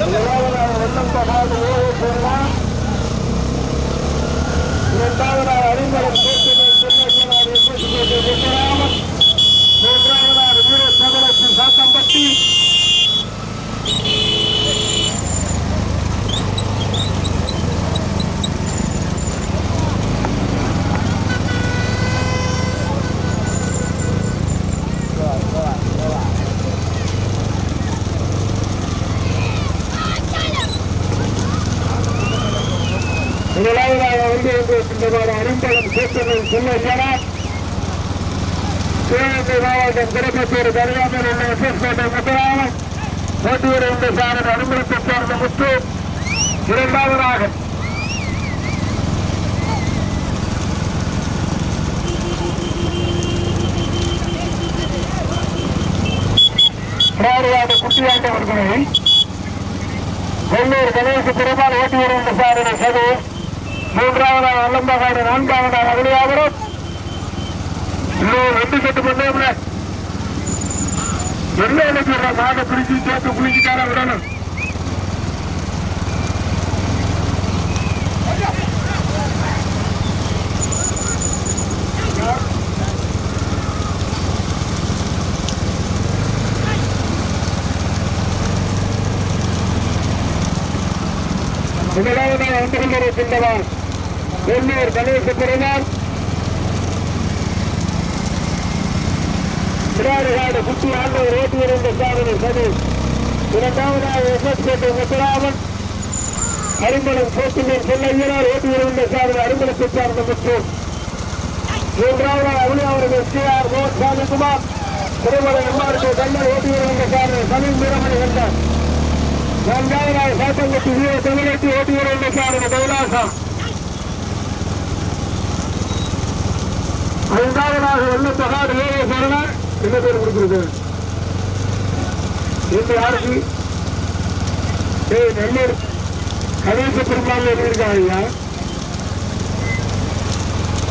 முதலாவதாக முதலாவதாக வந்து கொண்டிருக்கின்றவர் அரும்பலம் சேர்த்தவன் சென்னேஸ்வரர் சிவகங்கை மாவட்டம் திருப்பத்தூர் உள்ள எஸ்எஸ்கோட்டை முத்துராமன் போட்டியூர் சாரன் சேர்ந்த முத்து இரண்டாவதாக குட்டியாண்டவர்களை வெள்ளூர் கணேச பெருமாள் ஓட்டி வருகின்ற சாரனை சது மூன்றாவது அல்லம்பகாடு நான்காவது அகலியாபுரம். இன்னும் ரெண்டு செட்டு பண்ணேன் என்ன நினைக்கிற மாட பிடிச்சி சேர்த்து குளிச்சுட்டாரா விடணும் முதலாவதாக வந்து கொண்டிருக்கின்றவர் வெள்ளூர் கணேச பிறந்தார் பிராடுகாடு குட்டி ஆண்டவர் ஓட்டி இருந்த சாதனை சது. இரண்டாவதாக எஸ்எஸ் கோட்டை முத்துராமன். அரும்பலம் போட்டுள்ளூர் செல்லையனார் ஓட்டி இருந்த சாதனை அரும்பலத்தை சார்ந்த முத்து மூன்றாவதாக அவளியாவர்கள் சி ஆர் மோகன் சாமிக்குமார் திருமலை எம்ஆர்கே கண்ணர் ஓட்டி இருந்த சாதனை சமீன் வீரமணி கண்டார். நான்காவதாக சாத்தங்கட்டி வீர தமிழத்தி ஓட்டி இருந்த சாதனை கைலாசம். ஐந்தாவதாக வெள்ளத்தகாடு ஏழை சரணர். என்ன பேர் கொடுக்குறது? இந்த யாருக்கு ஏய் நல்லூர் கணேச பெருமாள் எழுதியிருக்காங்க ஐயா?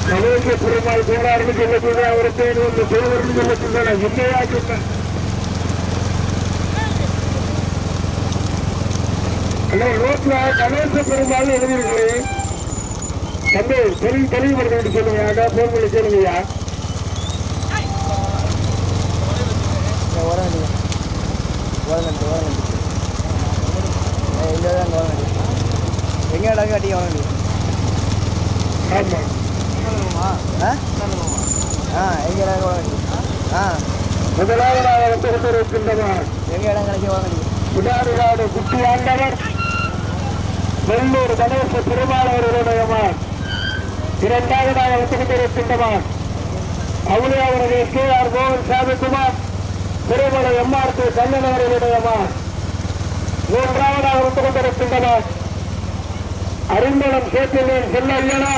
கணேச பெருமாள் போனாருன்னு சொல்லக்கூடிய அவரை பேர் வந்து தேவர்னு சொல்லக்கூடிய நான் என்னையா சொன்னேன் அண்ணா ரோட்ல கணேச பெருமாள் எழுதியிருக்கிறேன். தம்பி தெளிவு தெளிவுபடுத்த சொல்லுங்க போன் பண்ணி சொல்லுங்கய்யா. எங்கே இடம் காட்டி ஆ? முதலாவதாக வந்து கொண்டிருக்கின்றவர் எங்கே இடம் கிடைச்சி ஓரம் விடாடுகாடு குட்டி ஆண்டவர் வெள்ளூர் கணேச பெருமாளவருடைய மகன். இரண்டாவதாக வந்து அவளே அவருடைய K R Govind Samikumar Thirumalai MR K Kannan அவர்களுடைய மகன் மூன்றாவதாக வந்து கொண்டிருக்கின்றனர். அரும்பலம் சேத்திலேன் செல்லையனா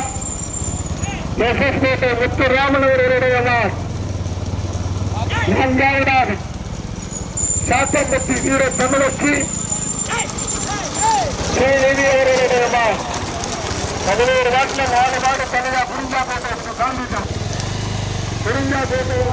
எஸ் எஸ் கோட்டை முத்து ராமன் அவர்களுடைய மகன் நான்காவதாக சாத்தம்பட்டி வீர தமிழச்சி ஸ்ரீதேவி அவர்களுடைய மகன் ಮೊದಲು ವಾಟ್ಲ ನಾಳೆ ಮಾಡಿ ಕೊನೆಯ ಕುರಿಂಜಾ ಕೋಟೆ ಎಷ್ಟು ಗಾಂಧೀಜಿ ಕುರಿಂಜಾ ಕೋಟೆಯ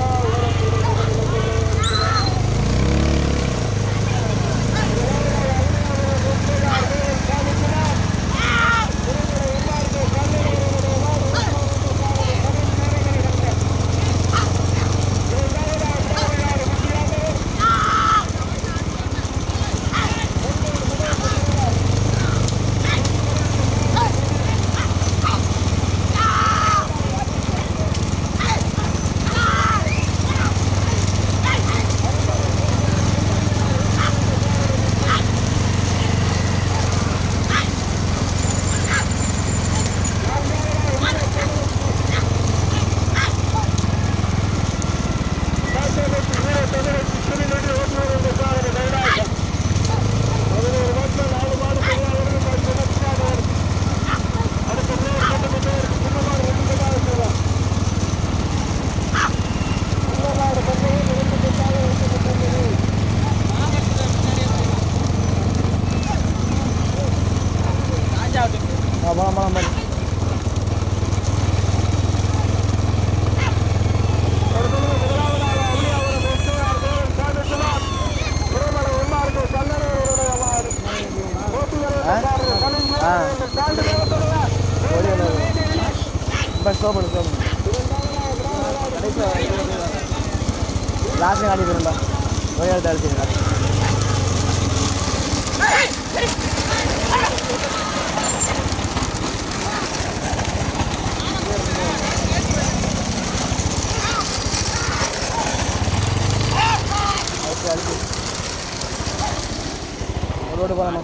বানানো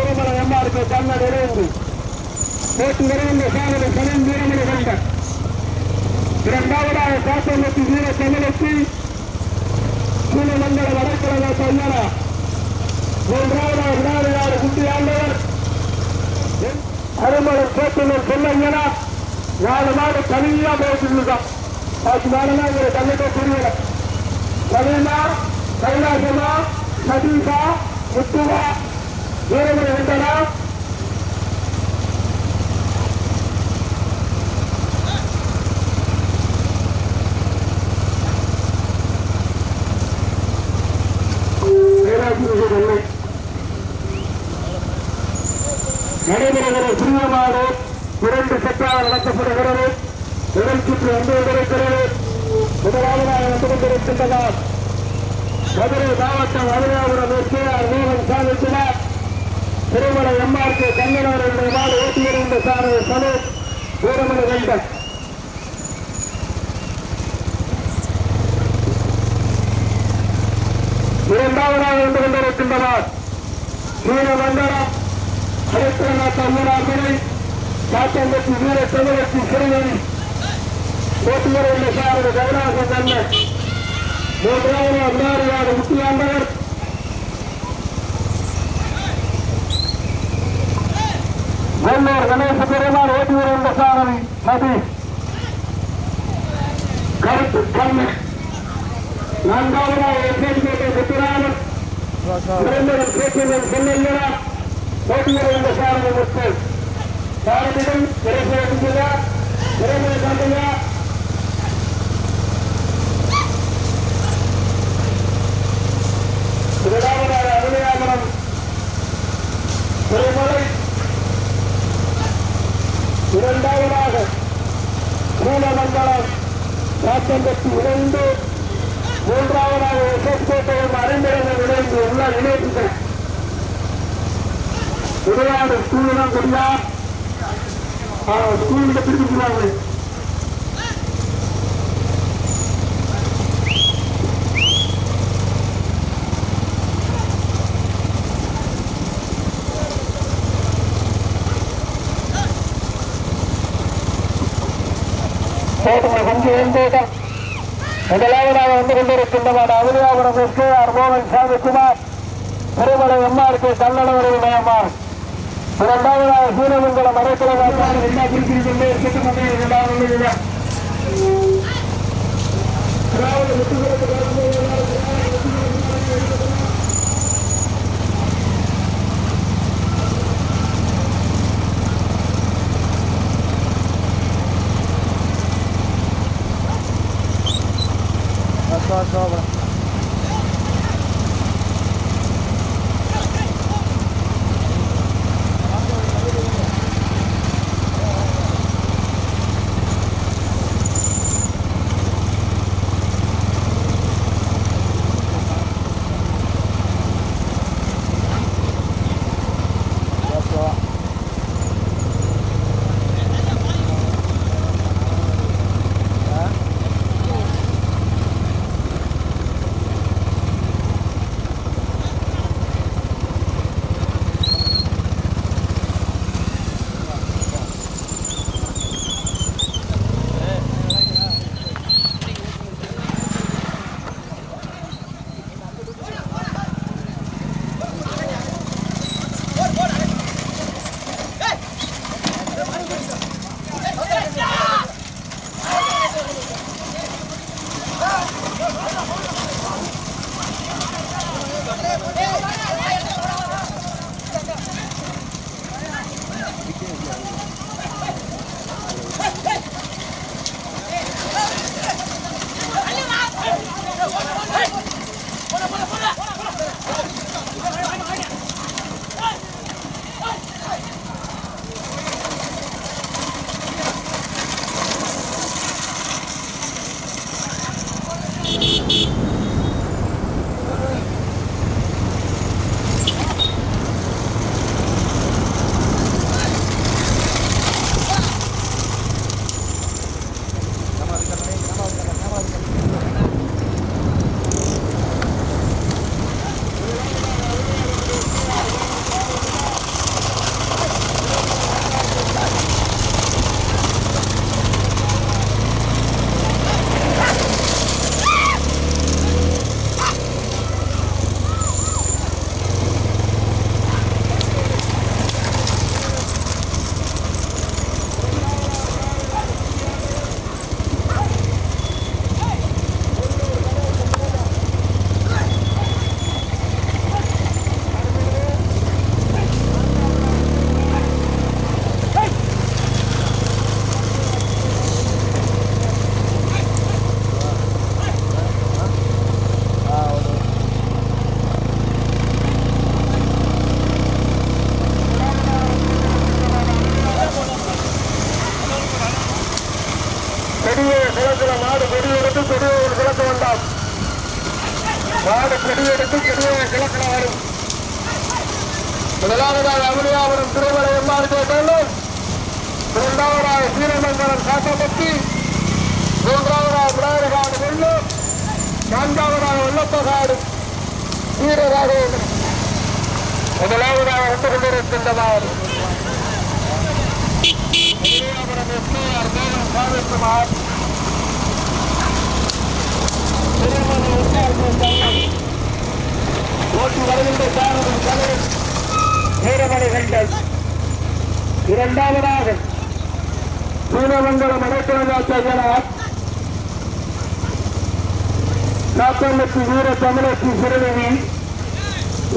திருமலை எம்மாருக்கு தன்னர் இணைந்து நேற்று நிறைந்த சாதனை சனம் வீரமணி கண்டர் இரண்டாவதாக காத்தம்பட்டி வீர தமிழத்தி சூழமண்டல வடக்கிழமை பையனா மூன்றாவதாக விநாயகர் குட்டி ஆண்டவர். அருமலர் சேத்துனர் செல்லையனா நாலு நாடு தனியா போயிட்டு இருந்தோம் பாக்கி மாடனா இவரை கண்ணுக்கே புரியல சலீமா கைலாசமா சதீஷா முத்துவா வீரமணி கண்டனா நடைபெறுகிற புரியமாடு இரண்டு செட்டாக நடத்தப்படுகிறது. முதல் சுற்று வந்து கொண்டிருக்கிறது. முதலாவதாக வந்து கொண்டிருக்கின்றனர். மதுரை மாவட்டம் மதுராபுரம் எஸ்கேஆர் மோகன் சாமிக்குமார் திருமலை எம்ஆர்கே கண்ணனவர்களுடைய என்ற ஓட்டி ஓட்டியிருந்த சாரதி சலு வீரமணி வெங்கட் இரண்டாவதாக வந்து கொண்டிருக்கின்றனர். வீரமண்டலம் ஹரித்திரநாத் அம்மனார் துணை காத்தம்பட்டி வீர தமிழச்சி சிறுவன். ஓட்டுநர் உள்ள சாரதி கருணாசன் அண்ணன் மூன்றாவது அன்னாரியார் முத்தியாண்டவர் வெள்ளூர் கணேச பெருமாள் ஓட்டி வருகின்ற சாரதி நதி கருத்து கண்ணு நான்காவதாக எஸ்என்பேட்டை முத்துராமன் ஸ்லோ ஸ்லோ சுரேந்திரன் சேக்கியன் சென்னையரா ஓட்டி வருகின்ற சாரதி முத்து சாரதிகள் இரண்டாவதாக சூலமண்டலம் காத்தம்பட்டி இணைந்து மூன்றாவதாக எஸ்எஸ்கோட்டையும் அறிஞர்கள் இணைந்து உள்ள இணைப்புகள். விளையாடு ஸ்கூல் தெரியா ஸ்கூல்ல பிரிச்சுக்கிறாங்க கோட்டை கொஞ்சம் முதலாவதாக வந்து கொண்டிருக்கின்றவர் அவலியாபுரம் எஸ்கேஆர் மோகன் சாமிக்குமார் திருமலை எம்ஆர்கே கல்லணவரின் மயமார் இரண்டாவதாக சூரியமங்கலம் அரைக்குளவாக்கான எல்லா குறிப்பிட்டு இருக்கட்டும் இரண்டாவது go, go, go. கொடியை குளத்துல மாடு கொடி எடுத்து கொடியை கிழக்க வேண்டாம் மாடு கொடி எடுத்து கொடியை கிழக்கிற வரும். முதலாவதாக அமளியாபுரம் திருமலை எம்மாறு கேட்டாலும் இரண்டாவதாக சீரமங்கலம் காட்டப்பட்டி மூன்றாவதாக விநாயகாடு வெள்ளூர் நான்காவதாக வெள்ளப்பகாடு வீரராக முதலாவதாக வந்து கொண்டிருக்கின்ற மாடு. அமளியாபுரம் எஸ்ஐஆர் மேலும் சாமிக்குமார் திருமலை எஸ்ஆர் ஓட்டி வருகின்ற சாரதின் தலைவர் வீரமணி கண்டல் இரண்டாவதாக சீனமங்கலம் அடைக்கலநாத்தகனார் நாத்தம்பட்டி வீர தமிழச்சி சிறுவனி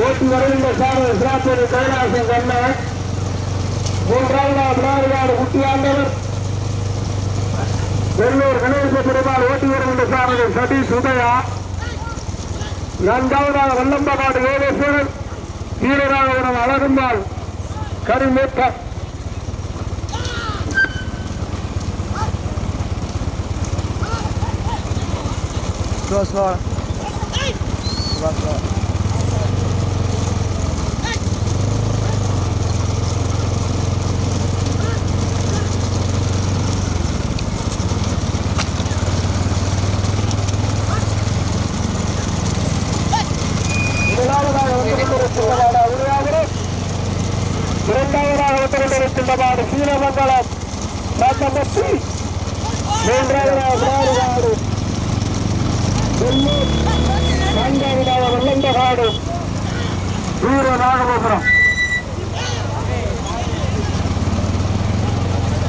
ஓட்டி வருகின்ற சாரதி சிராத்தரி கைலாசம் கண்ண மூன்றாவது விநாயகாடு குட்டியாண்டவர். வெள்ளூர் கணேச பெருமாள் ஓட்டி வருகின்ற சாரதி சதீஷ் உதயா நான்காவதாக வல்லம்பகாடு வேலேஸ்வரர் உணவு அழகம்பாள் கரிமேட்டர் Go slow. Go slow முதலாவதாக வந்து கொண்டிருக்கின்றவாறு உருவாகிறது இரண்டாவதாக வந்து கொண்டிருக்கின்றவாறு சீனமங்கலம் நாட்டம்பட்டி மூன்றாவதாக விநாயகாடு வெள்ளூர் நான்காவதாக வெள்ளந்தகாடு வீர நாகபுரம்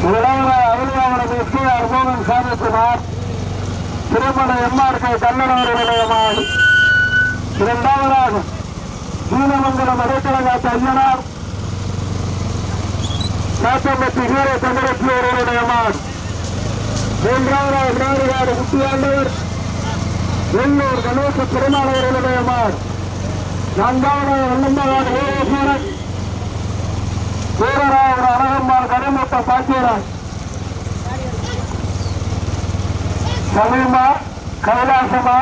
முதலாவதாக அருள்வாவனது எஸ்ஆர் மோகன் சாமிக்குமார் திருமண எம்ஆர்கே கண்ணனூர் இரண்டாவதாக சீனமங்கலம் அடைக்கலகாத்த ஐயனார் காத்தம்பட்டி வீர தமிழச்சியோருடைய மாடு மூன்றாவதாக விநாயகாடு குட்டியாண்டவர் எண்ணூர் கணேச பெருமாளவர்களுடைய மார் நான்காவதாக வெள்ளம்பாடு வீரேஸ்வரன். வீரராக அழகம்மாள் கனிமுத்த பாக்கியராஜ். சமீமா கைலாசமா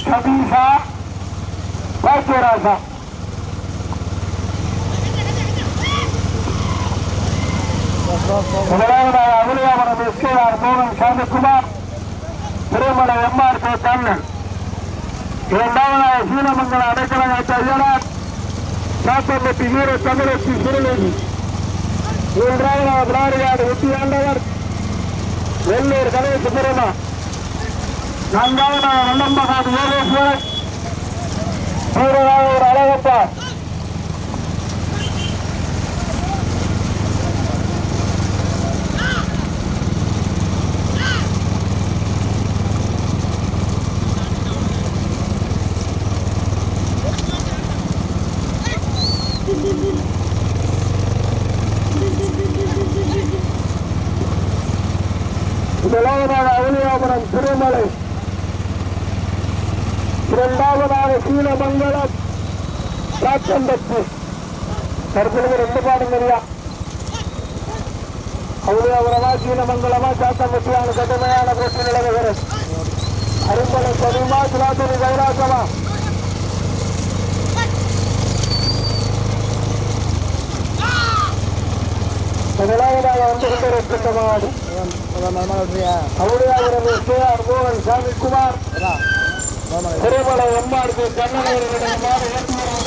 சதீஷா பாக்கியராஜா முதலாவதாக அகிலியாபுரம் எஸ்கேஆர் மோகன் சாந்தகுமார் திருமலை எம்ஆர் கே கண்ணன் இரண்டாவதாக சீனமங்கல அடைக்கலநாட்டு ஐயனார் சாத்தம்பட்டி வீர தமிழச்சி சிறுநீதி மூன்றாவதாக பிராரியாடு ஆண்டவர் வெள்ளூர் கணேச பெருமா நான்காவதாக வல்லம்பகாடு யோகேஸ்வரன் மூன்றாவது ஒரு அழகப்பா முதலாவதாக அவனியாபுரம் திருமலை இரண்டாவதாக சீனமங்கலம். சாத்தம்பட்டு தற்பொழுது ரெண்டு பாடம் இல்லையா அவனியாபுரமா சீனமங்கலமா சாத்தம்பட்டியான கடுமையான போட்டி நிலவுகிறது. அரும்பலை பதிமா சிலாத்தனி கைலாசமா? முதலாவதாக வந்து கொண்டிருக்கின்ற விட்டுறியா அவனியாபுரம் கே ஆர் மோகன் அதான். மரமாக திருமலை எம்மாருக்கு கண்ணன்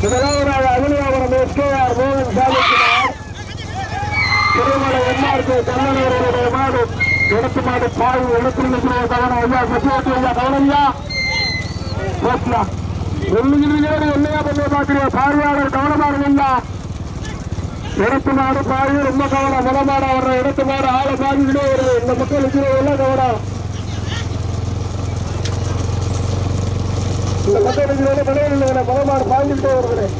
முதலாவதாக அகிலியாபுரம் எஸ்கேஆர் மோகன் சாமிக்குமார். திருமலை எம்ஆர்கே கண்ணனவர்களுடைய மாடு எடுத்து மாடு பாய் எடுத்து கவனம் ஐயா சத்தியவதி ஐயா கவனம் ஐயா. பேசலாம் என்னையா பார்வையாளர் கவனமாக எடுத்து மாடு பாய் ரொம்ப கவனம். முத வர்ற எடுத்து மாடு ஆளை பாதிக்கிட்டே வருது இந்த மக்கள் நிற்கிறவங்க கவனம். இந்த மக்கள் நிற்கிறவங்க கிடையாது இல்லை முத வருகிறேன்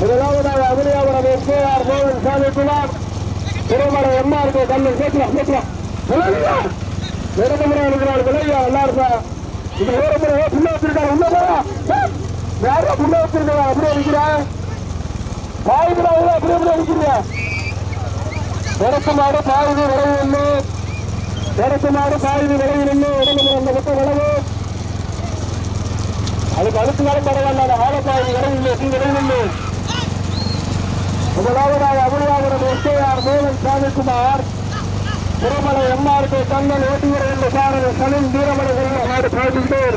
முதலாவதாக அபிநயாபுரம் எஸ்கேஆர் மோகன் சாமிக்குமார் திருமலை எம்ஆர்கே கல்லூர் கேட்கலாம் கேட்கலாம் விளையா விடமுறை இருக்கிறார் விளையா எல்லாரும் இந்த ஓரமுறை புள்ள வச்சிருக்காரு உள்ள போறா யாரோ புள்ள வச்சிருக்கா அப்படியே இருக்கிறா பாயுதுடா அப்படியே அப்படியே இருக்கிறியா விடக்கு மாடு பாயுது விளைவு இல்லை விடக்கு மாடு பாயுது விளைவு இல்லை உடம்புல அந்த பக்கம் விளைவு அதுக்கு அடுத்து வர பரவாயில்ல அந்த ஆழப்பாயுது விளைவு இல்லை விளைவு இல்லை. முதலாவதாக அபுதாபுரம் எஸ்கேஆர் மோகன் சாமிக்குமார் திருமலை எம்ஆர்கே கண்ணன் ஓட்டுநர் என்ற சாரதி சலிம் வீரமணி நாடு பாய்கின்றோர்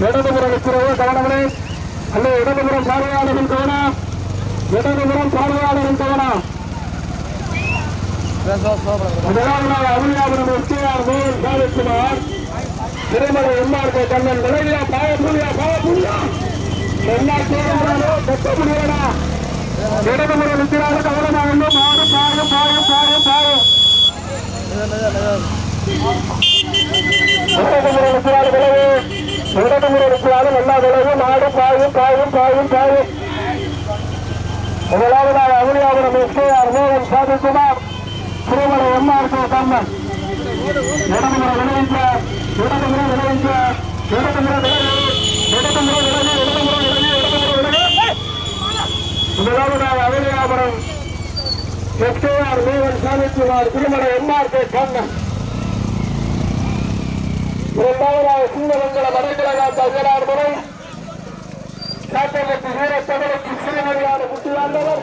இடதுபுறம் இருக்கிறவோ கவனமனே அல்ல இடதுபுறம் பார்வையாளரும் கவனம். இடதுபுறம் பார்வையாளரும் கவனம். முதலாவதாக அபுதாபுரம் எஸ்டிஆர் மோகன் சாமிக்குமார் திருமலை எம்ஆர்கே கண்ணன் விளையா பாய புலியா பாய என்ன செய்யறாரோ கட்ட முடியலடா இடதுபுற நிற்கிறாரு கவனமாக இருந்தோம் மாறு பாயும் பாயும் பாயும் பாயும் இடதுபுற நிற்கிறாரு விளைவு இடதுபுற நிற்கிறாரு நல்லா விளைவு பாயும் பாயும் பாயும் பாயும் முதலாவதாக மோகன் சாதிக்குமார் திருமலை எம்ஆர்கே கண்ணன். இடதுபுற விளைவிக்க இடதுபுற விளைவிக்க இடதுபுற விளைவு இடதுபுற விளைவு இடதுபுற விளைவு இடதுபுற விளைவு முதலாவதாக அவனியாபுரம் எஸ்கேஆர் மோகன் சாமிக்குமார் திருமலை எம்ஆர்கே கண்ணன். இரண்டாவதாக சிங்கமங்கல வடகிழகா தகராறு முறை. காட்டமத்து வீரத்தமிழுக்கு சிறுமணியான முத்துவாண்டவர்